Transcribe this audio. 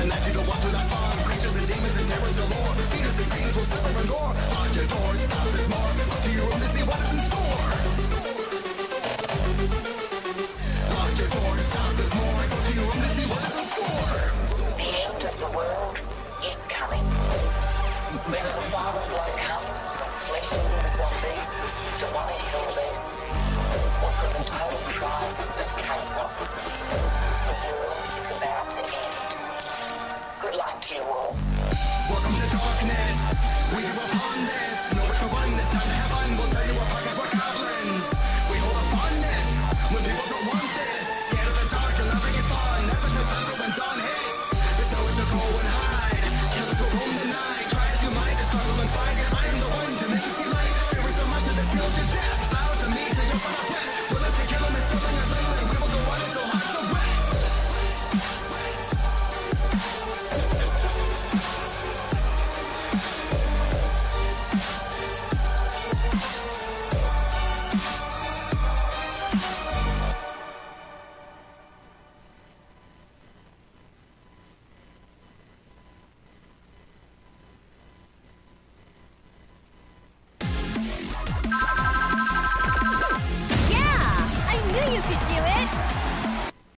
and I do to walk through that storm Creatures and demons and terrors galore. Fetus and fiends will suffer and gore. Lock your doors, stop this more Go to your room to see what is in store Lock your doors, stop this more Go to your room to see what is in store The end of the world is coming. Whether the father blow comes from flesh-eating zombies Demonic hell beasts Or from the entire tribe of K-pop. she will.